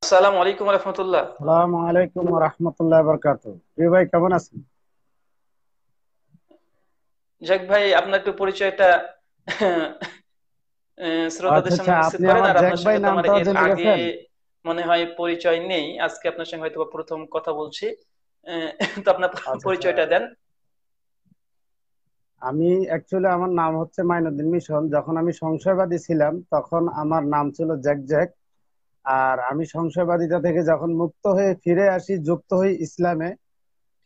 আসসালামু আলাইকুম রহমতুল্লাহ। আসসালামু আলাইকুম রাহমাতুল্লাহ বারাকাতু প্রিয় ভাই কেমন আছেন? যাক ভাই আপনার একটু পরিচয়টা শ্রোতাদের আচ্ছা আচ্ছা সামনে নিশ্চিত আপনি করেন আমার আর আপনার ভাই সঙ্গে আমার এর জেনে আগে গেছেন মনে হয় পরিচয় নেই। আজকে আপনার সঙ্গে হয়তো প্রথম কথা বলছি। তো আপনার আচ্ছা আচ্ছা। পরিচয়টা দেন। আমি অ্যাকচুয়ালি আমার নাম হচ্ছে মাইনুদ্দিন মিশন। যখন আমি সংশয়বাদী ছিলাম তখন আমার নাম ছিল জ্যাক জ্যাক আর আমি সংশয়বাদিতা থেকে যখন মুক্ত হয়ে ফিরে আসি, যুক্ত হই ইসলামে,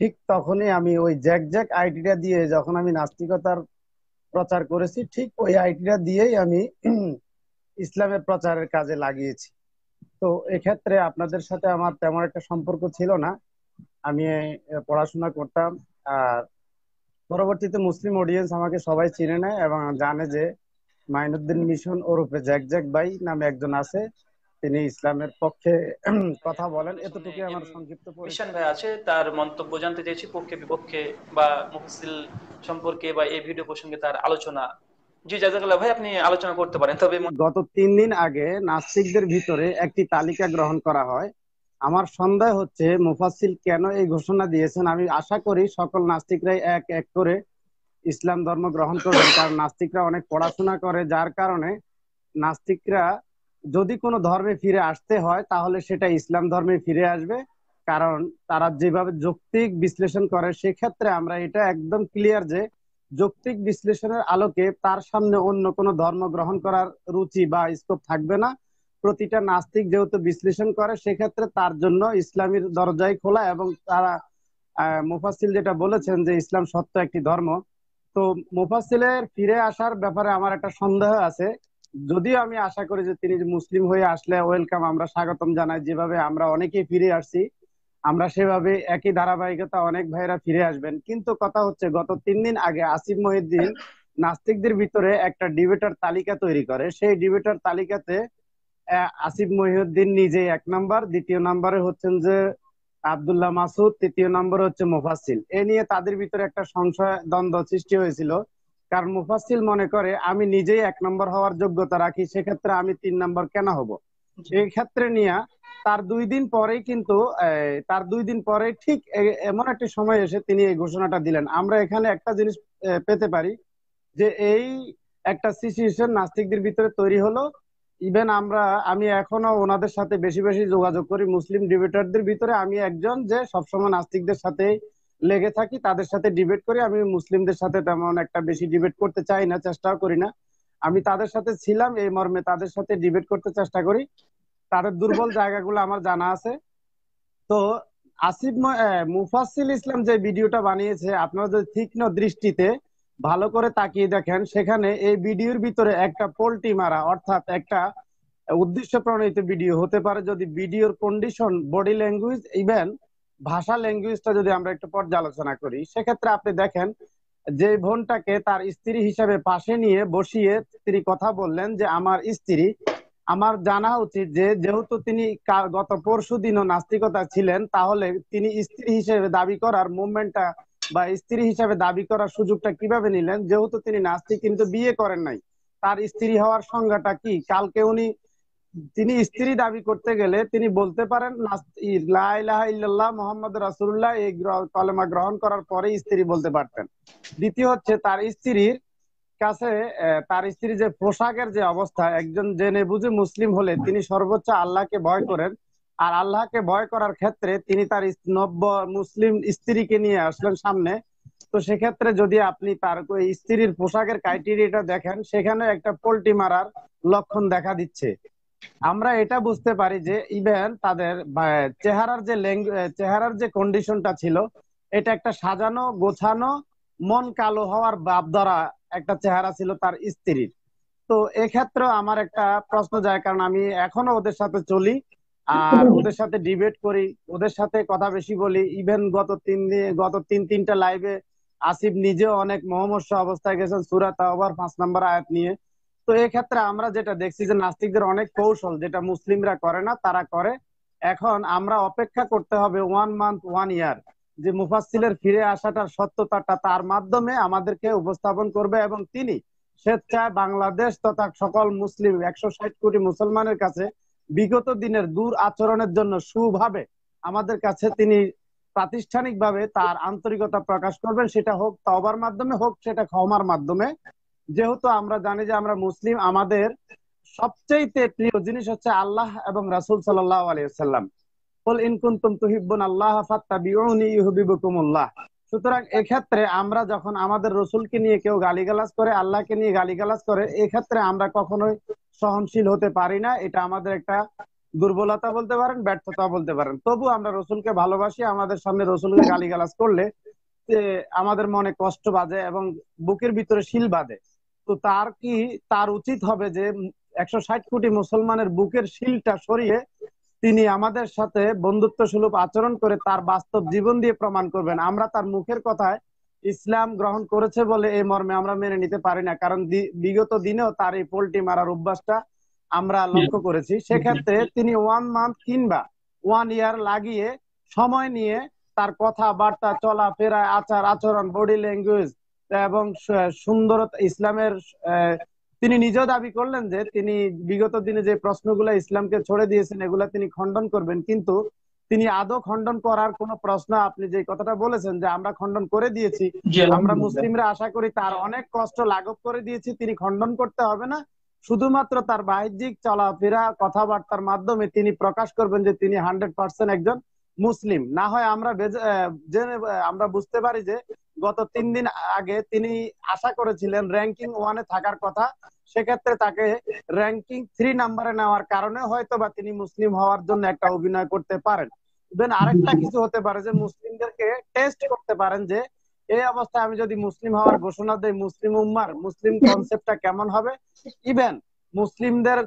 ঠিক তখনই আমি ওই জ্যাক জ্যাক আইডিটা দিয়ে যখন আমি নাস্তিকতার প্রচার করেছি, ঠিক ওই আইডিটা দিয়েই আমি ইসলামের প্রচারের কাজে লাগিয়েছি। তো এক্ষেত্রে আপনাদের সাথে আমার তেমন একটা সম্পর্ক ছিল না। আমি পড়াশোনা করতাম। আর পরবর্তীতে মুসলিম অডিয়েন্স আমাকে সবাই চিনে নেয় এবং জানে যে মাইনুদ্দিন মিশন ওরফে জ্যাক জ্যাক ভাই নামে একজন আছে। তিনি ইসলামের পক্ষে কথা বলেন। সামনে আমার সংক্ষিপ্ত মিশন ভাই আছে তার মন্তব্য জানতে চাইছি পক্ষে বিপক্ষে বা মুফসিল সম্পর্কে বা এই ভিডিও প্রসঙ্গে তার আলোচনা। জি জাজাকাল্লাহ ভাই আপনি আলোচনা করতে পারেন। তবে গত তিন দিন আগে নাস্তিকদের ভিতরে একটি তালিকা গ্রহণ করা হয়। আমার সন্দেহ হচ্ছে মুফাসসিল কেন এই ঘোষণা দিয়েছেন? আমি আশা করি সকল নাস্তিকরাই এক এক করে ইসলাম ধর্ম গ্রহণ করবেন। কারণ নাস্তিকরা অনেক পড়াশোনা করে যার কারণে নাস্তিকরা যদি কোনো ধর্মে ফিরে আসতে হয় তাহলে সেটা ইসলাম ধর্মে ফিরে আসবে। কারণ তারা যেভাবে যৌক্তিক বিশ্লেষণ করে সেক্ষেত্রে আমরা এটা একদম ক্লিয়ার যে যৌক্তিক বিশ্লেষণের আলোকে তার সামনে অন্য কোনো ধর্ম গ্রহণ করার রুচি বা স্কোপ থাকবে না। প্রতিটা নাস্তিক যেহেতু বিশ্লেষণ করে সেক্ষেত্রে তার জন্য ইসলামের দরজাই খোলা এবং তারা আহ, মুফাসসিল যেটা বলেছেন যে ইসলাম সত্য একটি ধর্ম। তো মুফাসসিলের ফিরে আসার ব্যাপারে আমার একটা সন্দেহ আছে। যদিও আমি আশা করি যে তিনি মুসলিম হয়ে আসলে ওয়েলকাম আমরা স্বাগতম জানাই। যেভাবে আমরা অনেকেই ফিরে আসছি, আমরা সেভাবে একই ধারাবাহিকতা অনেক ভাইরা ফিরে আসবেন। কিন্তু কথা হচ্ছে, গত তিন দিন আগে আসিফ মহিউদ্দিন নাস্তিকদের ভিতরে একটা ডিবেটার তালিকা তৈরি করে। সেই ডিবেটার তালিকাতে আসিফ মহিউদ্দিন নিজে এক নাম্বার দ্বিতীয় নাম্বারে হচ্ছেন যে আব্দুল্লাহ মাসুদ, তৃতীয় নম্বরে হচ্ছে মোফাসিল এ নিয়ে তাদের ভিতরে একটা সংশয়, দ্বন্দ্ব সৃষ্টি হয়েছিল। কারণ মুফাসসিল মনে করে আমি নিজেই এক নম্বর হওয়ার যোগ্যতা রাখি সেক্ষেত্রে আমি তিন নম্বর কেন হব? এই ক্ষেত্রে নিয়ে তার দুই দিন পরেই কিন্তু তার দুই দিন পরে ঠিক এমন একটি সময় এসে তিনি এই ঘোষণাটা দিলেন। আমরা এখানে একটা জিনিস পেতে পারি যে এই একটা সিচুয়েশন নাস্তিকদের ভিতরে তৈরি হলো। ইভেন আমরা আমি এখনও ওনাদের সাথে বেশি বেশি যোগাযোগ করি মুসলিম ডিবেটারদের ভিতরে আমি একজন যে সবসময় নাস্তিকদের সাথে লেগে থাকি তাদের সাথে ডিবেট করি। আমি মুসলিমদের সাথে তেমন একটা বেশি ডিবেট করতে চাই না চেষ্টাও করি না। আমি তাদের সাথে ছিলাম এই মর্মে তাদের সাথে ডিবেট করতে চেষ্টা করি। তাদের দুর্বল জায়গাগুলো আমার জানা আছে। তো আসিফ ম- আহ, মুফাসসিল ইসলাম যে ভিডিওটা বানিয়েছে আপনারা যদি তীক্ষ্ণ দৃষ্টিতে ভালো করে তাকিয়ে দেখেন সেখানে এই ভিডিওর ভিতরে একটা পোল্টি মারা অর্থাৎ একটা উদ্দেশ্য প্রণীত ভিডিও হতে পারে। যদি ভিডিওর কন্ডিশন বডি ল্যাঙ্গুয়েজ ইভেন ভাষা ল্যাঙ্গুয়েজটা যদি আমরা একটু পর্যালোচনা করি, সেক্ষেত্রে আপনি দেখেন যে বোনটাকে তার স্ত্রী হিসাবে পাশে নিয়ে বসিয়ে তিনি কথা বললেন যে, আমার স্ত্রী, আমার জানা উচিত যে, যেহেতু তিনি গত পরশু দিনও নাস্তিকতা ছিলেন, তাহলে তিনি স্ত্রী হিসেবে দাবি করার মুভমেন্টটা বা স্ত্রী হিসেবে দাবি করার সুযোগটা কীভাবে নিলেন? যেহেতু তিনি নাস্তিক, কিন্তু বিয়ে করেন নাই। তার স্ত্রী হওয়ার সংজ্ঞাটা কি? কালকে উনি তিনি স্ত্রী দাবি করতে গেলে তিনি বলতে পারেন মোহাম্মদ রাসূলুল্লাহ এই কলেমা গ্রহণ করার পরে স্ত্রী বলতে পারতেন। দ্বিতীয় হচ্ছে তার স্ত্রীর কাছে তার স্ত্রী যে পোশাকের যে অবস্থা, একজন জেনে বুঝে মুসলিম হলে তিনি সর্বোচ্চ আল্লাহকে ভয় করেন। আর আল্লাহকে ভয় করার ক্ষেত্রে তিনি তার নব্য মুসলিম স্ত্রীকে নিয়ে আসলেন সামনে। তো সেক্ষেত্রে যদি আপনি তার স্ত্রীর পোশাকের ক্রাইটেরিয়াটা দেখেন, সেখানে একটা পোল্টি মারার লক্ষণ দেখা দিচ্ছে। আমরা এটা বুঝতে পারি যে ইভেন তাদের চেহারার যে চেহারার যে কন্ডিশনটা ছিল এটা একটা সাজানো গোছানো মন কালো হওয়ার বাপ ধরা একটা চেহারা ছিল তার স্ত্রীর। তো এক্ষেত্রে আমার একটা প্রশ্ন যায় কারণ আমি এখনও ওদের সাথে চলি আর ওদের সাথে ডিবেট করি ওদের সাথে কথা বেশি বলি। ইভেন গত তিন দিন গত তিন তিনটা লাইভে আসিফ নিজেও অনেক মহমস্য অবস্থায় গেছেন সুরাত তাওবার পাঁচ নম্বর আয়াত নিয়ে। তো এক্ষেত্রে আমরা যেটা দেখছি যে নাস্তিকদের অনেক কৌশল যেটা মুসলিমরা করে না, তারা করে। এখন আমরা অপেক্ষা করতে হবে ওয়ান মান্থ ওয়ান ইয়ার যে মুফাসসিলের ফিরে আসাটার সত্যতাটা তার মাধ্যমে আমাদেরকে উপস্থাপন করবে এবং তিনি স্বেচ্ছায় বাংলাদেশ তথা সকল মুসলিম একশো ষাট কোটি মুসলমানের কাছে বিগত দিনের দূর আচরণের জন্য সুভাবে আমাদের কাছে তিনি প্রাতিষ্ঠানিকভাবে তার আন্তরিকতা প্রকাশ করবেন। সেটা হোক তবার মাধ্যমে হোক, সেটা ক্ষমার মাধ্যমে। যেহেতু আমরা জানি যে আমরা মুসলিম, আমাদের সবচেয়ে প্রিয় জিনিস হচ্ছে আল্লাহ এবং রাসূল সাল্লাল্লাহু আলাইহি ওয়াসাল্লাম। কুল ইন কুনতুম তুহিব্বুন আল্লাহ ফাত্তাবিউনি ইউহিব্বুকুমুল্লাহ। সুতরাং এক্ষেত্রে আমরা যখন আমাদের রসুলকে নিয়ে কেউ গালিগালাজ করে, আল্লাহকে নিয়ে গালিগালাজ করে, এক্ষেত্রে আমরা কখনোই সহনশীল হতে পারি না। এটা আমাদের একটা দুর্বলতা বলতে পারেন, ব্যর্থতা বলতে পারেন। তবু আমরা রসুলকে ভালোবাসি, আমাদের সামনে রসুলকে গালিগালাজ করলে আমাদের মনে কষ্ট বাজে এবং বুকের ভিতরে শিল বাঁধে। তো তার কি, তার উচিত হবে যে একশো ষাট কোটি মুসলমানের বুকের শিলটা সরিয়ে তিনি আমাদের সাথে বন্ধুত্ব সুলভ আচরণ করে তার বাস্তব জীবন দিয়ে প্রমাণ করবেন। আমরা তার মুখের কথায় ইসলাম গ্রহণ করেছে বলে এই মর্মে আমরা মেনে নিতে পারি না, কারণ বিগত দিনেও তার এই পোল্ট্রি মারার অভ্যাসটা আমরা লক্ষ্য করেছি। সেক্ষেত্রে তিনি ওয়ান মান্থ কিংবা ওয়ান ইয়ার লাগিয়ে সময় নিয়ে তার কথা বার্তা চলা ফেরা আচার আচরণ বডি ল্যাঙ্গুয়েজ এবং সুন্দরতা ইসলামের তিনি নিজেও দাবি করলেন যে তিনি বিগত দিনে যে প্রশ্নগুলো ইসলামকে ছড়ে দিয়েছেন এগুলা তিনি খণ্ডন করবেন। কিন্তু তিনি আদৌ খণ্ডন করার কোন প্রশ্ন আপনি যে কথাটা বলেছেন যে আমরা খণ্ডন করে দিয়েছি আমরা মুসলিমরা আশা করি তার অনেক কষ্ট লাঘব করে দিয়েছি তিনি খণ্ডন করতে হবে না। শুধুমাত্র তার বাহ্যিক চলাফেরা কথাবার্তার মাধ্যমে তিনি প্রকাশ করবেন যে তিনি হান্ড্রেড পার্সেন্ট একজন মুসলিম। না হয় আমরা আমরা বুঝতে পারি যে গত তিন দিন আগে তিনি আশা করেছিলেন র্যাঙ্কিং ওয়ানে থাকার কথা। সেক্ষেত্রে তাকে র্যাঙ্কিং থ্রি নাম্বারে নেওয়ার কারণে হয়তো বা তিনি মুসলিম হওয়ার জন্য একটা অভিনয় করতে পারেন। দেন আরেকটা কিছু হতে পারে যে মুসলিমদেরকে টেস্ট করতে পারেন যে, এই অবস্থায় আমি যদি মুসলিম হওয়ার ঘোষণা দেই, মুসলিম উম্মার মুসলিম কনসেপ্টটা কেমন হবে? ইভেন মুসলিমদের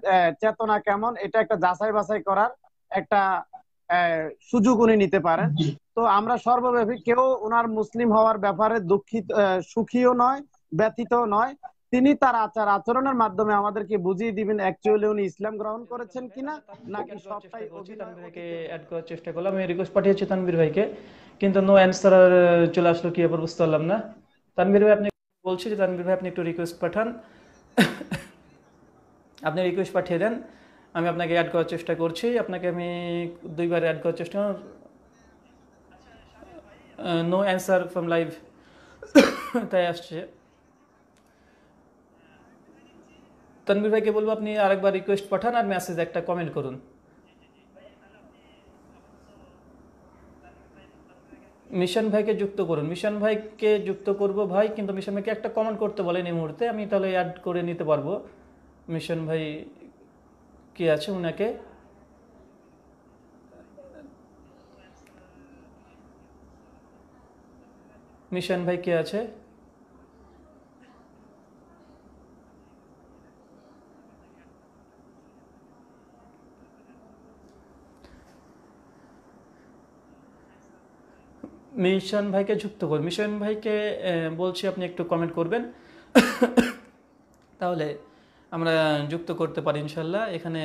চেতনা কেমন? এটা একটা যাচাই বাছাই করার একটা সুযোগ উনি নিতে পারেন। তো আমরা সর্বব্যাপী কেউ ওনার মুসলিম হওয়ার ব্যাপারে দুঃখিত সুখীও নয় ব্যথিত নয়। তিনি তার আচার আচরণের মাধ্যমে আমাদেরকে বুঝিয়ে দিবেন অ্যাকচুয়ালি উনি ইসলাম গ্রহণ করেছেন কিনা নাকি সবটাই তানভীরকে অ্যাড করার চেষ্টা করলাম। আমি রিকোয়েস্ট পাঠিয়েছি তানভীর ভাইকে কিন্তু নো অ্যান্সার চলে আসলো কি ব্যাপার বুঝতে পারলাম না। তানভীর ভাই আপনি বলছি যে তানভীর ভাই আপনি একটু রিকোয়েস্ট পাঠান। আপনি রিকোয়েস্ট পাঠিয়ে দেন। আমি আপনাকে অ্যাড করার চেষ্টা করছি। আপনাকে আমি দুইবার অ্যাড করার চেষ্টা নো অ্যান্সার ফ্রম লাইভ তাই আসছে। তনবীর ভাইকে বলব, আপনি আরেকবার রিকোয়েস্ট পাঠান আর মেসেজ একটা কমেন্ট করুন। মিশন ভাইকে যুক্ত করুন। মিশন ভাইকে যুক্ত করব ভাই, কিন্তু মিশন ভাইকে একটা কমেন্ট করতে বলেন এই মুহূর্তে। আমি তাহলে অ্যাড করে নিতে পারব। মিশন ভাই কি আছে উনাকে? মিশন ভাই কে আছে? মিশন ভাইকে যুক্ত করুন। মিশন ভাইকে বলছি আপনি একটু কমেন্ট করবেন। তাহলে আমরা যুক্ত করতে পারি ইনশাল্লাহ এখানে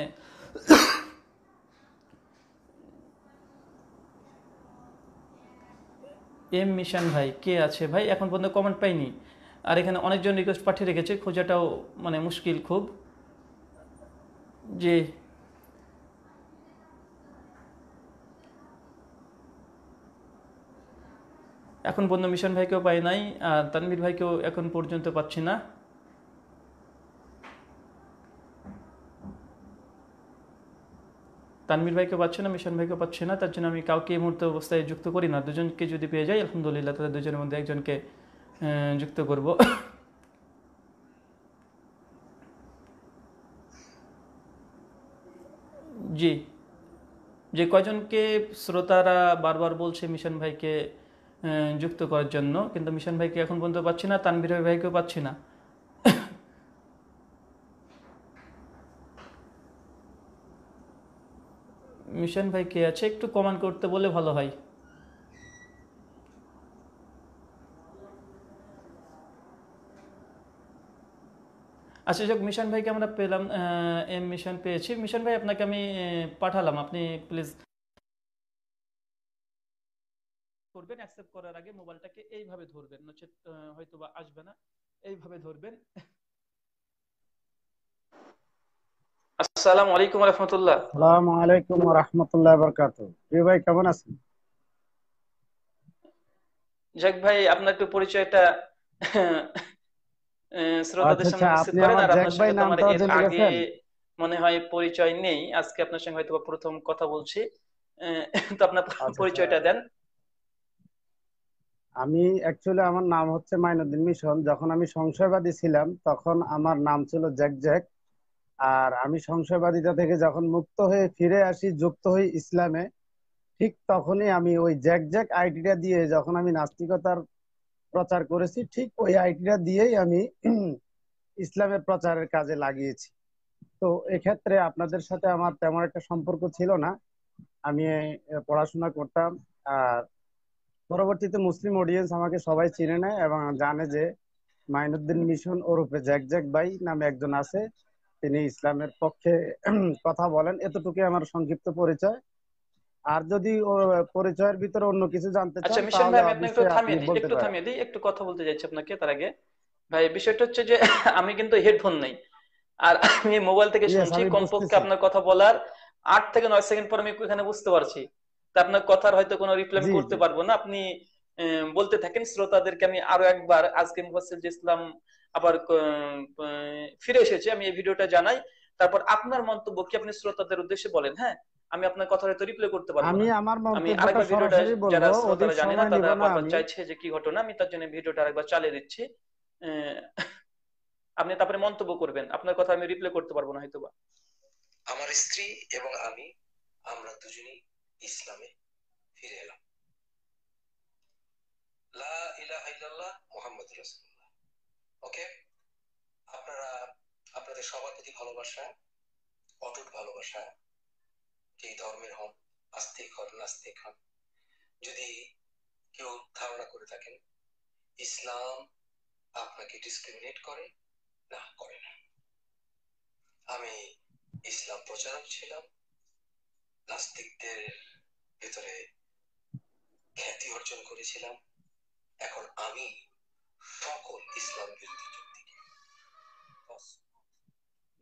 এম মিশন ভাই, কে আছে? ভাই, এখন পর্যন্ত কমেন্ট পাইনি। আর এখানে অনেকজন রিকোয়েস্ট পাঠিয়ে রেখেছে, খোঁজাটাও মানে মুশকিল খুব। যে এখন পর্যন্ত মিশন ভাইকেও পাই নাই, আর তানভীর ভাইকেও এখন পর্যন্ত পাচ্ছি না। তানভীর ভাইকে পাচ্ছে না, মিশন ভাইকে পাচ্ছে না, তার জন্য আমি কাউকে এই মুহূর্তে অবস্থায় যুক্ত করি না। দুজনকে যদি পেয়ে যাই, আলহামদুলিল্লাহ তাদের দুজনের মধ্যে একজনকে যুক্ত করব। জি। যে কয়জনকে শ্রোতারা বারবার বলছে মিশন ভাইকে যুক্ত করার জন্য, কিন্তু মিশন ভাইকে এখন পর্যন্ত পাচ্ছি না, তানভীর ভাইকেও পাচ্ছি না। মিশন ভাই কে আছে, একটু কমেন্ট করতে বলে ভালো হয়। আচ্ছা যাক, মিশন ভাইকে আমরা পেলাম এম মিশন পেয়েছি। মিশন ভাই, আপনাকে আমি পাঠালাম। আপনি প্লিজ করবেন অ্যাকসেপ্ট করার আগে মোবাইলটাকে এইভাবে ধরবেন। নচেত হয়তো বা আসবে না। এইভাবে ধরবেন। আসসালামু আলাইকুম রহমতুল্লাহ। আসসালামু আলাইকুম ওয়া রাহমাতুল্লাহি ওয়া বারাকাতুহু। প্রিয় ভাই কেমন আছেন? ভাই আপনার একটু পরিচয়টা শ্রোতাদের আচ্ছা আচ্ছা সামনে উপস্থিত আপনি করেন। আমার আর আপনার ভাই সঙ্গে আমার এর জেনে আগে গেছেন? মনে হয় পরিচয় নেই। আজকে আপনার সঙ্গে হয়তো প্রথম কথা বলছি। তো আপনার আচ্ছা আচ্ছা। পরিচয়টা দেন। আমি অ্যাকচুয়ালি আমার নাম হচ্ছে মাইনুদ্দিন মিশন। যখন আমি সংশয়বাদী ছিলাম তখন আমার নাম ছিল জ্যাক জ্যাক আর আমি সংশয়বাদিতা থেকে যখন মুক্ত হয়ে ফিরে আসি, যুক্ত হই ইসলামে, ঠিক তখনই আমি ওই জ্যাক জ্যাক আইডিটা দিয়ে যখন আমি নাস্তিকতার প্রচার করেছি, ঠিক ওই আইডিটা দিয়েই আমি ইসলামের প্রচারের কাজে লাগিয়েছি। তো এক্ষেত্রে আপনাদের সাথে আমার তেমন একটা সম্পর্ক ছিল না। আমি পড়াশোনা করতাম। আর পরবর্তীতে মুসলিম অডিয়েন্স আমাকে সবাই চিনে নেয় এবং জানে যে মাইনুদ্দিন মিশন ওরফে জ্যাক জ্যাক ভাই নামে একজন আছে। তিনি ইসলামের পক্ষে কথা বলেন এতটুকুই আমার সংক্ষিপ্ত পরিচয়। আর যদি পরিচয়ের ভিতরে অন্য কিছু জানতে আচ্ছা মিশন ভাই আমি একটু থামিয়ে দিই একটু থামিয়ে দিই একটু কথা বলতে যাচ্ছি আপনাকে তার আগে। ভাই বিষয়টা হচ্ছে যে আমি কিন্তু হেডফোন নেই। আর আমি মোবাইল থেকে শুনছি কমপক্ষে আপনার কথা বলার আট থেকে নয় সেকেন্ড পর আমি এখানে বুঝতে পারছি। তা আপনার কথার হয়তো কোনো রিপ্লাই করতে পারব না। আপনি বলতে থাকেন শ্রোতাদেরকে আমি আরও একবার আজকে মুফাসসিল যে ইসলাম আবার ফিরে এসেছে আমি এই ভিডিওটা জানাই। তারপর আপনার মন্তব্য কি আপনি শ্রোতাদের উদ্দেশ্যে বলেন? হ্যাঁ আমি আপনার কথা হয়তো রিপ্লাই করতে পারব আমি আমার আমি আরেকবার ভিডিওটা যারা শ্রোতারা জানে না তারা বারবার চাইছে যে কি ঘটনা আমি তার জন্য ভিডিওটা আরেকবার চালিয়ে দিচ্ছি আপনি তারপরে মন্তব্য করবেন। আপনার কথা আমি রিপ্লাই করতে পারব না হয়তো বা আমার স্ত্রী এবং আমি আমরা দুজনেই ইসলামে ফিরে এলাম। লা ইলাহা ইল্লাল্লাহ মুহাম্মাদুর রাসূলুল্লাহ। ওকে? আপনারা, আপনাদের সবার প্রতি ভালোবাসা, অটুট ভালোবাসা যেই ধর্মের হন, আস্তিক হন, নাস্তিক হন, যদি কেউ ধারণা করে থাকেন, ইসলাম আপনাকে ডিসক্রিমিনেট করে, না করে না। আমি ইসলাম প্রচারক ছিলাম, নাস্তিকদের ভেতরে খ্যাতি অর্জন করেছিলাম, এখন আমি সকল ইসলাম বিরোধী শক্তিকে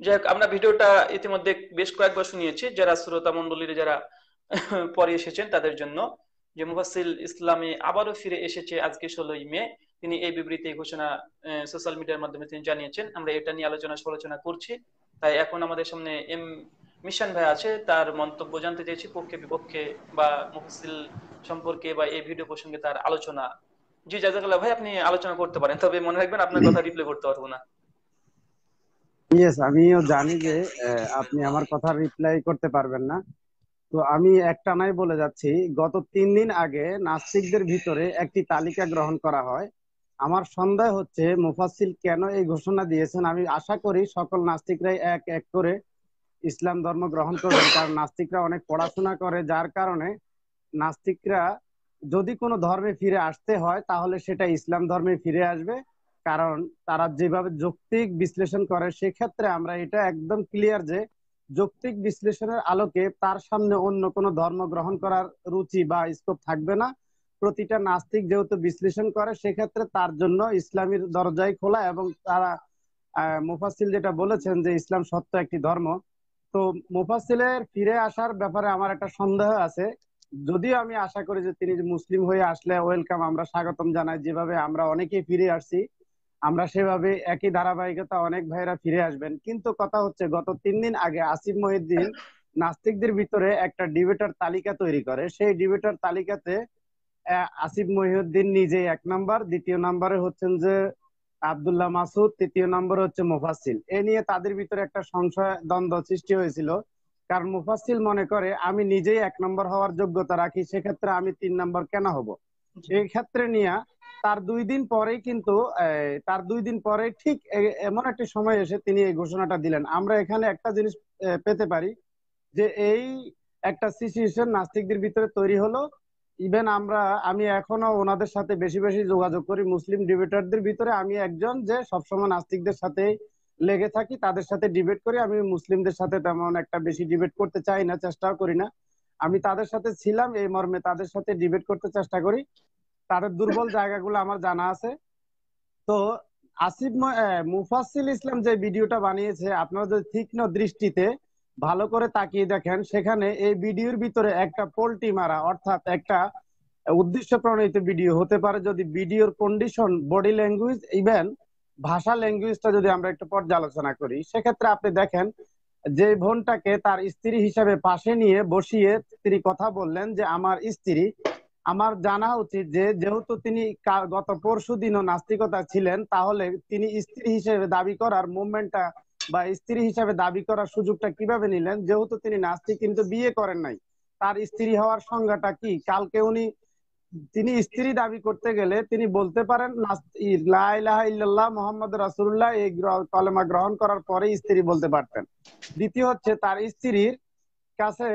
যাই হোক আমরা ভিডিওটা ইতিমধ্যে বেশ কয়েকবার শুনিয়েছি যারা শ্রোতা মণ্ডলীর, যারা পরে এসেছেন, তাদের জন্য যে মুফাসসিল ইসলামে আবারও ফিরে এসেছে আজকে ষোলোই মে। তিনি এই বিবৃতি ঘোষণা সোশ্যাল মিডিয়ার মাধ্যমে তিনি জানিয়েছেন। আমরা এটা নিয়ে আলোচনা সমালোচনা করছি। তাই এখন আমাদের সামনে এম মিশন ভাই আছে। তার মন্তব্য জানতে চেয়েছি পক্ষে বিপক্ষে বা মুফাসসিল সম্পর্কে বা এই ভিডিও প্রসঙ্গে তার আলোচনা জি, জাজাকাল্লাহ ভাই, আপনি আলোচনা করতে পারেন। তবে মনে রাখবেন আপনার কথা রিপ্লাই করতে পারব না। ইয়েস আমিও জানি যে আপনি আমার কথা রিপ্লাই করতে পারবেন না। তো আমি একটানাই বলে যাচ্ছি, গত তিন দিন আগে নাস্তিকদের ভিতরে একটি তালিকা গ্রহণ করা হয়। আমার সন্দেহ হচ্ছে, মুফাসসিল কেন এই ঘোষণা দিয়েছেন? আমি আশা করি সকল নাস্তিকরাই এক এক করে ইসলাম ধর্ম গ্রহণ করবেন। কারণ নাস্তিকরা অনেক পড়াশোনা করে, যার কারণে নাস্তিকরা যদি কোনো ধর্মে ফিরে আসতে হয় তাহলে সেটা ইসলাম ধর্মে ফিরে আসবে। কারণ তারা যেভাবে যৌক্তিক বিশ্লেষণ করে সেক্ষেত্রে আমরা এটা একদম ক্লিয়ার যে যৌক্তিক বিশ্লেষণের আলোকে তার সামনে অন্য কোনো ধর্ম গ্রহণ করার রুচি বা স্কোপ থাকবে না। প্রতিটা নাস্তিক যেহেতু বিশ্লেষণ করে সেক্ষেত্রে তার জন্য ইসলামের দরজাই খোলা এবং তারা আহ, মুফাসসিল যেটা বলেছেন যে ইসলাম সত্য একটি ধর্ম। তো মুফাসসিলের ফিরে আসার ব্যাপারে আমার একটা সন্দেহ আছে। যদিও আমি আশা করি যে তিনি মুসলিম হয়ে আসলে ওয়েলকাম আমরা স্বাগতম জানাই। যেভাবে আমরা অনেকেই ফিরে আসছি, আমরা সেভাবে একই ধারাবাহিকতা অনেক ভাইরা ফিরে আসবেন। কিন্তু কথা হচ্ছে, গত তিন দিন আগে আসিফ মহিউদ্দিন নাস্তিকদের ভিতরে একটা ডিবেটার তালিকা তৈরি করে। সেই ডিবেটার তালিকাতে আসিফ মহিউদ্দিন নিজে এক নাম্বার, দ্বিতীয় নাম্বারে হচ্ছেন যে আব্দুল্লাহ মাসুদ তৃতীয় নম্বরে হচ্ছে মুফাসসিল। এ নিয়ে তাদের ভিতরে একটা সংশয়, দ্বন্দ্ব সৃষ্টি হয়েছিল। কারণ মুফাসসিল মনে করে আমি নিজেই এক নম্বর হওয়ার যোগ্যতা রাখি সেক্ষেত্রে আমি তিন নম্বর কেন হব? এই ক্ষেত্রে নিয়ে তার দুই দিন পরেই কিন্তু তার দুই দিন পরে ঠিক এমন একটা সময় এসে তিনি এই ঘোষণাটা দিলেন। আমরা এখানে একটা জিনিস পেতে পারি যে এই একটা সিচুয়েশন নাস্তিকদের ভিতরে তৈরি হলো। ইভেন আমরা আমি এখনও ওনাদের সাথে বেশি বেশি যোগাযোগ করি। মুসলিম ডিবেটারদের ভিতরে আমি একজন যে সবসময় নাস্তিকদের সাথে লেগে থাকি তাদের সাথে ডিবেট করি। আমি মুসলিমদের সাথে তেমন একটা বেশি ডিবেট করতে চাই না চেষ্টাও করি না। আমি তাদের সাথে ছিলাম এই মর্মে তাদের সাথে ডিবেট করতে চেষ্টা করি। তাদের দুর্বল জায়গাগুলো আমার জানা আছে। তো আসিফ ম- আহ, মুফাসসিল ইসলাম যে ভিডিওটা বানিয়েছে আপনারা যদি তীক্ষ্ণ দৃষ্টিতে ভালো করে তাকিয়ে দেখেন সেখানে এই ভিডিওর ভিতরে একটা পোল্টি মারা অর্থাৎ একটা উদ্দেশ্য প্রণীত ভিডিও হতে পারে। যদি ভিডিওর কন্ডিশন বডি ল্যাঙ্গুয়েজ ইভেন ভাষা ল্যাঙ্গুয়েজটা যদি আমরা একটু পর্যালোচনা করি, সেক্ষেত্রে আপনি দেখেন যে বোনটাকে তার স্ত্রী হিসাবে পাশে নিয়ে বসিয়ে তিনি কথা বললেন যে, আমার স্ত্রী, আমার জানা উচিত যে, যেহেতু তিনি গত পরশু দিনও নাস্তিকতা ছিলেন, তাহলে তিনি স্ত্রী হিসেবে দাবি করার মুভমেন্টটা বা স্ত্রী হিসাবে দাবি করার সুযোগটা কীভাবে নিলেন? যেহেতু তিনি নাস্তিক, কিন্তু বিয়ে করেন নাই। তার স্ত্রী হওয়ার সংজ্ঞাটা কি? কালকে উনি তিনি স্ত্রী দাবি করতে গেলে তিনি বলতে পারেন মোহাম্মদ রাসুল্লাহ এই কলেমা গ্রহণ করার পরে স্ত্রী বলতে পারতেন। দ্বিতীয় হচ্ছে তার স্ত্রীর কাছে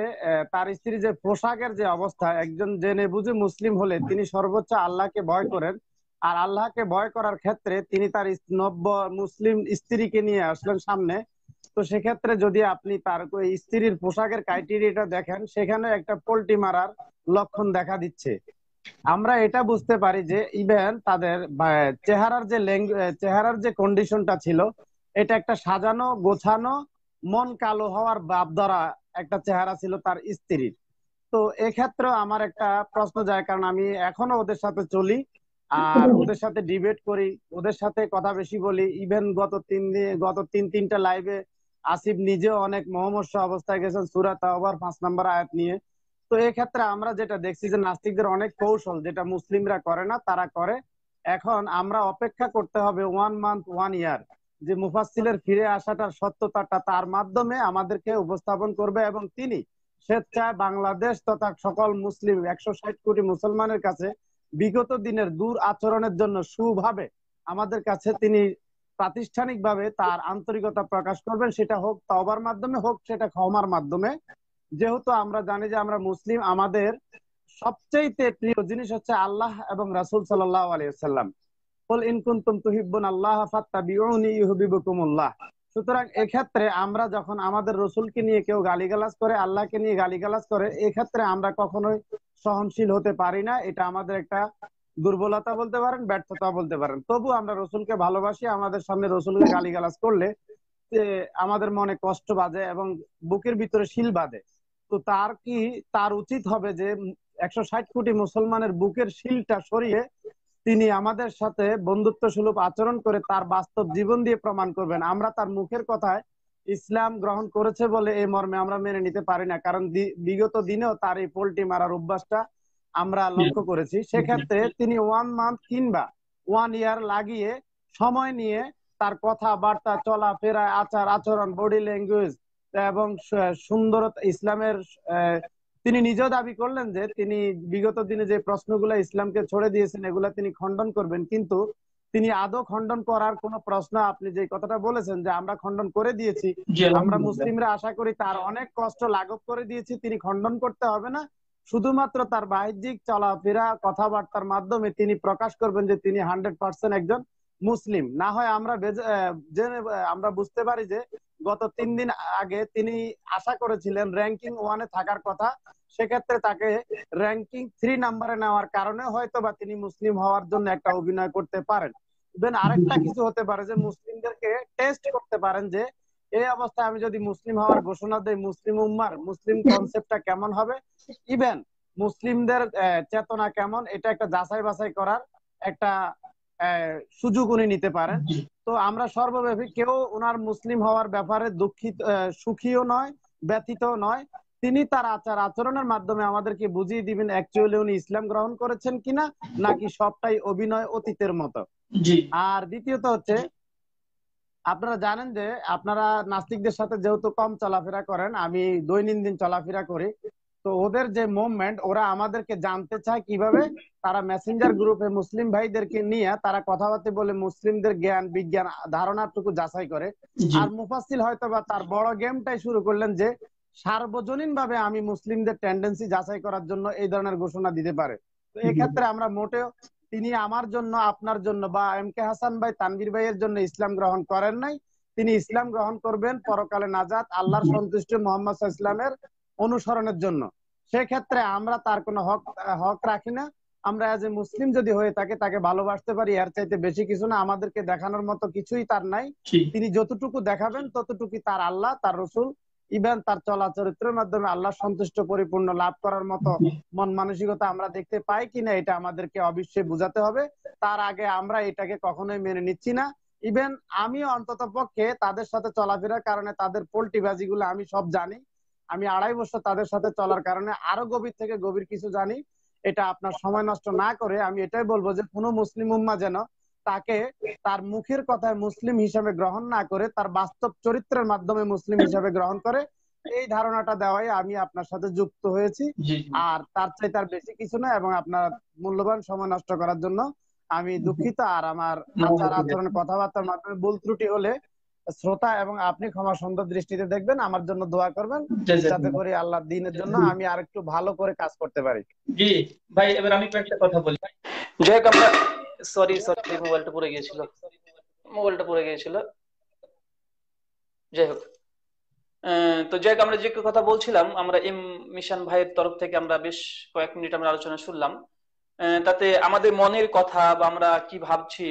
তার স্ত্রী যে পোশাকের যে অবস্থা, একজন জেনে বুঝে মুসলিম হলে তিনি সর্বোচ্চ আল্লাহকে ভয় করেন। আর আল্লাহকে ভয় করার ক্ষেত্রে তিনি তার নব্য মুসলিম স্ত্রীকে নিয়ে আসলেন সামনে। তো সেক্ষেত্রে যদি আপনি তার স্ত্রীর পোশাকের ক্রাইটেরিয়াটা দেখেন, সেখানে একটা পোল্টি মারার লক্ষণ দেখা দিচ্ছে। আমরা এটা বুঝতে পারি যে ইভেন তাদের চেহারার যে চেহারার যে কন্ডিশনটা ছিল এটা একটা সাজানো গোছানো মন কালো হওয়ার বাপ দ্বারা একটা চেহারা ছিল তার স্ত্রীর। তো এক্ষেত্রে আমার একটা প্রশ্ন যায় কারণ আমি এখনও ওদের সাথে চলি আর ওদের সাথে ডিবেট করি ওদের সাথে কথা বেশি বলি। ইভেন গত তিন দিন গত তিন তিনটা লাইভে আসিফ নিজেও অনেক মহমর্ষ অবস্থায় গেছেন সুরাত আবার পাঁচ নম্বর আয়াত নিয়ে। তো এক্ষেত্রে আমরা যেটা দেখছি যে নাস্তিকদের অনেক কৌশল যেটা মুসলিমরা করে না, তারা করে। এখন আমরা অপেক্ষা করতে হবে ওয়ান মান্থ ওয়ান ইয়ার যে মুফাসিলের ফিরে আসাটার সত্যতাটা তার মাধ্যমে আমাদেরকে উপস্থাপন করবে এবং তিনি স্বেচ্ছায় বাংলাদেশ তথা সকল মুসলিম একশো ষাট কোটি মুসলমানের কাছে বিগত দিনের দূর আচরণের জন্য সুভাবে আমাদের কাছে তিনি প্রাতিষ্ঠানিকভাবে তার আন্তরিকতা প্রকাশ করবেন। সেটা হোক তবার মাধ্যমে হোক, সেটা ক্ষমার মাধ্যমে। যেহেতু আমরা জানি যে আমরা মুসলিম, আমাদের সবচেয়ে প্রিয় জিনিস হচ্ছে আল্লাহ এবং রাসুল তুহিব্বুন আল্লাহ সুতরাং এক্ষেত্রে আমরা যখন আমাদের রসুলকে নিয়ে কেউ গালিগালাজ করে, আল্লাহকে নিয়ে গালিগালাজ করে, এক্ষেত্রে আমরা কখনোই সহনশীল হতে পারি না। এটা আমাদের একটা দুর্বলতা বলতে পারেন ব্যর্থতা বলতে পারেন। তবু আমরা রসুলকে ভালোবাসি, আমাদের সামনে রসুলকে গালিগালাজ করলে আমাদের মনে কষ্ট বাজে এবং বুকের ভিতরে শিল বাঁধে। তো তার কি তার উচিত হবে যে একশো ষাট কোটি মুসলমানের বুকের শিলটা সরিয়ে তিনি আমাদের সাথে বন্ধুত্ব সুলভ আচরণ করে তার বাস্তব জীবন দিয়ে প্রমাণ করবেন। আমরা তার মুখের কথায় ইসলাম গ্রহণ করেছে বলে এই মর্মে আমরা মেনে নিতে পারি না কারণ বিগত দিনেও তার এই পোল্টি মারার অভ্যাসটা আমরা লক্ষ্য করেছি। সেক্ষেত্রে তিনি ওয়ান মান্থ কিংবা ওয়ান ইয়ার লাগিয়ে সময় নিয়ে তার কথাবার্তা চলাফেরা আচার আচরণ বডি ল্যাঙ্গুয়েজ এবং সুন্দরতা ইসলামের তিনি নিজেও দাবি করলেন যে তিনি বিগত দিনে যে প্রশ্নগুলো ইসলামকে ছড়ে দিয়েছেন এগুলা তিনি খণ্ডন করবেন। কিন্তু তিনি আদৌ খণ্ডন করার কোন প্রশ্ন আপনি যে কথাটা বলেছেন যে আমরা খণ্ডন করে দিয়েছি আমরা মুসলিমরা আশা করি তার অনেক কষ্ট লাঘব করে দিয়েছি তিনি খণ্ডন করতে হবে না। শুধুমাত্র তার বাহ্যিক চলাফেরা কথাবার্তার মাধ্যমে তিনি প্রকাশ করবেন যে তিনি হান্ড্রেড পার্সেন্ট একজন মুসলিম। না হয় আমরা আমরা বুঝতে পারি যে গত তিন দিন আগে তিনি আশা করেছিলেন র্যাঙ্কিং ওয়ানে থাকার কথা। সেক্ষেত্রে তাকে র্যাঙ্কিং থ্রি নাম্বারে নেওয়ার কারণে হয়তো বা তিনি মুসলিম হওয়ার জন্য একটা অভিনয় করতে পারেন। দেন আরেকটা কিছু হতে পারে যে মুসলিমদেরকে টেস্ট করতে পারেন যে এই অবস্থায় আমি যদি মুসলিম হওয়ার ঘোষণা দেই মুসলিম উম্মার মুসলিম কনসেপ্টটা কেমন হবে? ইভেন মুসলিমদের চেতনা কেমন? এটা একটা যাচাই বাছাই করার একটা সুযোগ উনি নিতে পারেন। তো আমরা সর্বব্যাপী কেউ ওনার মুসলিম হওয়ার ব্যাপারে দুঃখিত সুখীও নয় ব্যথিত নয়। তিনি তার আচার আচরণের মাধ্যমে আমাদেরকে বুঝিয়ে দিবেন অ্যাকচুয়ালি উনি ইসলাম গ্রহণ করেছেন কিনা নাকি সবটাই অভিনয় অতীতের মতো। আর দ্বিতীয়ত হচ্ছে আপনারা জানেন যে আপনারা নাস্তিকদের সাথে যেহেতু কম চলাফেরা করেন আমি দৈনন্দিন চলাফেরা করি তো ওদের যে মুভমেন্ট ওরা আমাদেরকে জানতে চায় কীভাবে তারা মেসেঞ্জার গ্রুপে মুসলিম ভাইদেরকে নিয়ে তারা কথাবার্তা বলে মুসলিমদের জ্ঞান বিজ্ঞান ধারণাটুকু যাচাই করে। আর মুফাসিল হয়তো বা তার বড় গেমটাই শুরু করলেন যে সার্বজনীন ভাবে আমি মুসলিমদের টেন্ডেন্সি যাচাই করার জন্য এই ধরনের ঘোষণা দিতে পারে। তো এক্ষেত্রে আমরা মোটেও তিনি আমার জন্য আপনার জন্য বা এম কে হাসান ভাই তানভীর ভাইয়ের জন্য ইসলাম গ্রহণ করেন নাই। তিনি ইসলাম গ্রহণ করবেন পরকালে নাজাত আল্লাহর সন্তুষ্ট মোহাম্মদ ইসলামের অনুসরণের জন্য। সেক্ষেত্রে আমরা তার কোনো হক হক রাখি না। আমরা এজ এ মুসলিম যদি হয়ে থাকে তাকে ভালোবাসতে পারি এর চাইতে বেশি কিছু না। আমাদেরকে দেখানোর মতো কিছুই তার নাই। তিনি যতটুকু দেখাবেন ততটুকু তার আল্লাহ তার রসুল। ইভেন তার চলাচরিত্রের মাধ্যমে আল্লাহ সন্তুষ্ট পরিপূর্ণ লাভ করার মতো মন মানসিকতা আমরা দেখতে পাই কিনা এটা আমাদেরকে অবশ্যই বুঝাতে হবে। তার আগে আমরা এটাকে কখনোই মেনে নিচ্ছি না। ইভেন আমি অন্তত পক্ষে তাদের সাথে চলাফেরার কারণে তাদের পোল্টিবাজি গুলো আমি সব জানি। আমি আড়াই বছর তাদের সাথে চলার কারণে আরও গভীর থেকে গভীর কিছু জানি। এটা আপনার সময় নষ্ট না করে আমি এটাই বলব যে কোনো মুসলিম উম্মা যেন তাকে তার মুখের কথায় মুসলিম হিসেবে গ্রহণ না করে তার বাস্তব চরিত্রের মাধ্যমে মুসলিম হিসেবে গ্রহণ করে এই ধারণাটা দেওয়াই আমি আপনার সাথে যুক্ত হয়েছি। আর তার চাই তার বেশি কিছু না এবং আপনার মূল্যবান সময় নষ্ট করার জন্য আমি দুঃখিত। আর আমার আচার আচরণ কথাবার্তার মাধ্যমে ভুল ত্রুটি হলে শ্রোতা এবং আপনি ক্ষমা সুন্দর দৃষ্টিতে দেখবেন আমার জন্য দোয়া করবেন। যাতে করে আল্লাহ দিনের জন্য আমি আর একটু ভালো করে কাজ করতে পারি। জি ভাই এবার আমি কয়েকটা কথা বলি। যাই হোক আমরা সরি সরি মোবাইলটা পড়ে গিয়েছিল। মোবাইলটা পড়ে গিয়েছিল। যাই হোক। আহ, তো যাই হোক আমরা যে কথা বলছিলাম আমরা এম মিশন ভাইয়ের তরফ থেকে আমরা বেশ কয়েক মিনিট আমরা আলোচনা শুনলাম। আহ, তাতে আমাদের মনের কথা বা আমরা কি ভাবছি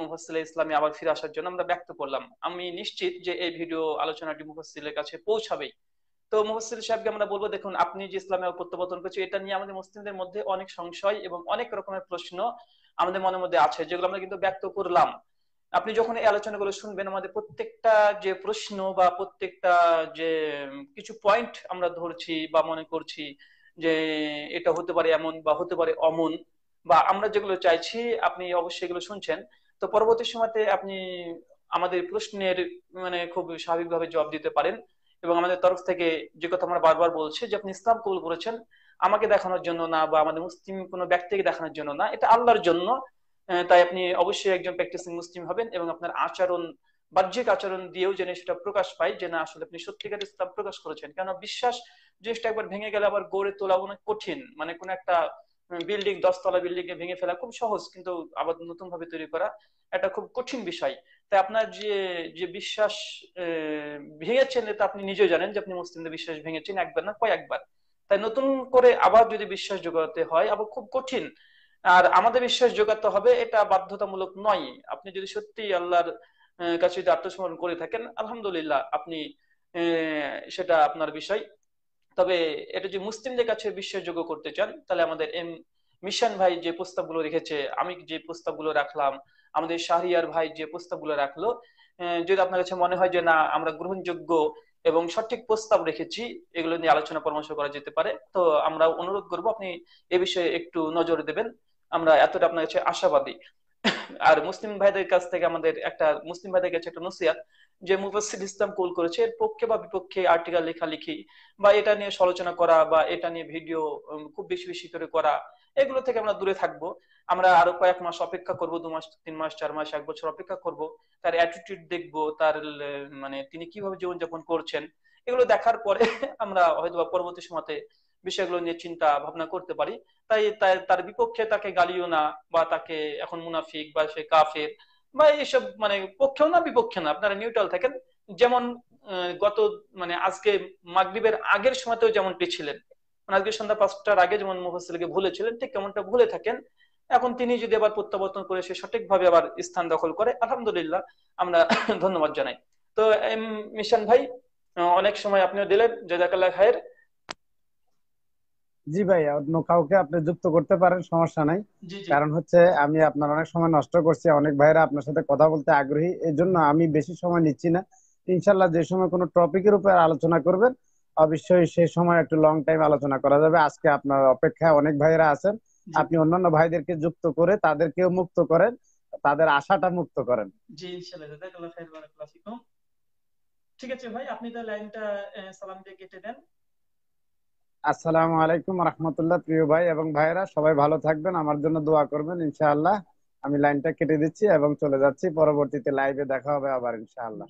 মুফাসসিল ইসলামে আবার ফিরে আসার জন্য আমরা ব্যক্ত করলাম। আমি নিশ্চিত যে এই ভিডিও আলোচনাটি মুফাসসিলের কাছে পৌঁছাবেই। তো মুফাসসিল সাহেবকে আমরা বলব, দেখুন, আপনি যে ইসলামে প্রত্যাবর্তন করছে এটা নিয়ে আমাদের মুসলিমদের মধ্যে অনেক সংশয় এবং অনেক রকমের প্রশ্ন আমাদের মনের মধ্যে আছে, যেগুলো আমরা কিন্তু ব্যক্ত করলাম। আপনি যখন এই আলোচনাগুলো শুনবেন, আমাদের প্রত্যেকটা যে প্রশ্ন বা প্রত্যেকটা যে কিছু পয়েন্ট আমরা ধরছি বা মনে করছি যে এটা হতে পারে এমন বা হতে পারে অমন বা আমরা যেগুলো চাইছি, আপনি অবশ্যই এগুলো শুনছেন। তো পরবর্তী সময়তে আপনি আমাদের প্রশ্নের মানে খুব স্বাভাবিকভাবে জবাব দিতে পারেন এবং আমাদের তরফ থেকে যে কথা আমরা বারবার বলছি, যে আপনি ইসলাম কবুল করেছেন, আমাকে দেখানোর জন্য না বা আমাদের মুসলিম কোনো ব্যক্তিকে দেখানোর জন্য না, এটা আল্লাহর জন্য। তাই আপনি অবশ্যই একজন প্র্যাকটিসিং মুসলিম হবেন এবং আপনার আচরণ বাহ্যিক আচরণ দিয়েও যেন সেটা প্রকাশ পায় যে না, আসলে আপনি সত্যিকার ইসলাম প্রকাশ করেছেন। কেন বিশ্বাস জিনিসটা একবার ভেঙে গেলে আবার গড়ে তোলা অনেক কঠিন। মানে কোন একটা বিল্ডিং দশতলা বিল্ডিং এ ভেঙে ফেলা খুব সহজ, কিন্তু আবার নতুন ভাবে তৈরি করা এটা খুব কঠিন বিষয়। তাই আপনার যে যে বিশ্বাস ভেঙেছেন, এটা আপনি নিজেও জানেন যে আপনি মুসলিমদের বিশ্বাস ভেঙেছেন একবার না কয়েকবার। তাই নতুন করে আবার যদি বিশ্বাস জোগাতে হয়, আবার খুব কঠিন। আর আমাদের বিশ্বাস জোগাতে হবে এটা বাধ্যতামূলক নয়। আপনি যদি সত্যি আল্লাহর কাছে যদি আত্মসমর্পণ করে থাকেন, আলহামদুলিল্লাহ আপনি সেটা আপনার বিষয়। তবে এটা যদি মুসলিমদের কাছে বিশ্বাসযোগ্য করতে চান, তাহলে আমাদের এম মিশন ভাই যে প্রস্তাবগুলো রেখেছে আমি যে প্রস্তাবগুলো রাখলাম, আমাদের শাহরিয়ার ভাই যে প্রস্তাবগুলো রাখল যদি আপনার কাছে মনে হয় যে না, আমরা গ্রহণযোগ্য এবং সঠিক প্রস্তাব রেখেছি, এগুলো নিয়ে আলোচনা পরামর্শ করা যেতে পারে, তো আমরা অনুরোধ করব আপনি এ বিষয়ে একটু নজর দেবেন। আমরা এতটা আপনার কাছে আশাবাদী। আর মুসলিম ভাইদের কাছ থেকে আমাদের একটা, মুসলিম ভাইদের কাছে একটা নসিহত যে মুফাসসির ইসলাম কবুল করেছে। এর পক্ষে বা বিপক্ষে আর্টিকেল লেখালেখি বা এটা নিয়ে সমালোচনা করা বা এটা নিয়ে ভিডিও খুব বেশি বেশি করে করা, এগুলো থেকে আমরা দূরে থাকব। আমরা আরও কয়েক মাস অপেক্ষা করব, দু মাস, তিন মাস, চার মাস, এক বছর অপেক্ষা করব। তার অ্যাটিটিউড দেখব, তার মানে তিনি কীভাবে জীবনযাপন করছেন, এগুলো দেখার পরে আমরা হয়তো পরবর্তী সময়তে বিষয়গুলো নিয়ে চিন্তা ভাবনা করতে পারি। তাই তার বিপক্ষে তাকে গালিও না বা তাকে এখন মুনাফিক বা সে কাফের বা এইসব মানে পক্ষেও না, বিপক্ষে না। আপনারা নিউট্রাল থাকেন। যেমন গত মানে আজকে মাগরিবের আগের সময়তেও যেমনটি ছিলেন। মানে আজকে সন্ধ্যা পাঁচটার আগে যেমন মুফাসসিলকে ভুলেছিলেন, ঠিক কেমনটা ভুলে থাকেন। এখন তিনি যদি আবার প্রত্যাবর্তন করে সে সঠিকভাবে আবার স্থান দখল করে, আলহামদুলিল্লাহ আমরা ধন্যবাদ জানাই। তো মিশন ভাই অনেক সময় আপনিও দিলেন। জাজাকাল্লাহ খায়ের। জি ভাই অন্য কাউকে আপনি যুক্ত করতে পারেন সমস্যা নাই। কারণ হচ্ছে আমি আপনার অনেক সময় নষ্ট করছি অনেক ভাইরা আপনার সাথে কথা বলতে আগ্রহী এই জন্য আমি বেশি সময় নিচ্ছি না। ইনশাল্লাহ যে সময় কোনো টপিকের উপর আলোচনা করবেন অবশ্যই সেই সময় একটু লং টাইম আলোচনা করা যাবে। আজকে আপনার অপেক্ষায় অনেক ভাইরা আছেন। আপনি অন্যান্য ভাইদেরকে যুক্ত করে তাদেরকেও মুক্ত করেন তাদের আশাটা মুক্ত করেন। জি ইনশাআল্লাহ। জাযাকাল্লাহ খাইর বারাকাল্লাহ ফিকুম। ঠিক আছে ভাই আপনি তাহলে লাইনটা সালাম দিয়ে কেটে দেন। আসসালামু আলাইকুম রহমতুল্লাহ, প্রিয় ভাই এবং ভাইরা সবাই ভালো থাকবেন, আমার জন্য দোয়া করবেন, ইনশাআল্লাহ। আমি লাইনটা কেটে দিচ্ছি এবং চলে যাচ্ছি, পরবর্তীতে লাইভে দেখা হবে আবার ইনশাআল্লাহ।